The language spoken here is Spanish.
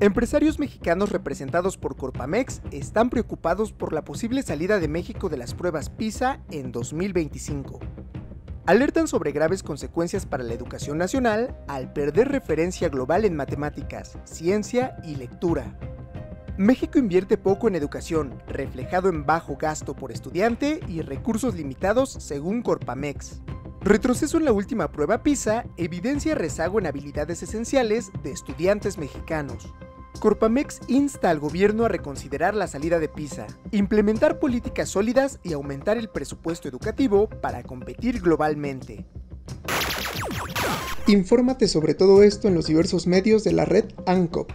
Empresarios mexicanos representados por Corpamex están preocupados por la posible salida de México de las pruebas PISA en 2025. Alertan sobre graves consecuencias para la educación nacional al perder referencia global en matemáticas, ciencia y lectura. México invierte poco en educación, reflejado en bajo gasto por estudiante y recursos limitados según Corpamex. Retroceso en la última prueba PISA evidencia rezago en habilidades esenciales de estudiantes mexicanos. Corpamex insta al gobierno a reconsiderar la salida de PISA, implementar políticas sólidas y aumentar el presupuesto educativo para competir globalmente. Infórmate sobre todo esto en los diversos medios de la red ANCOP.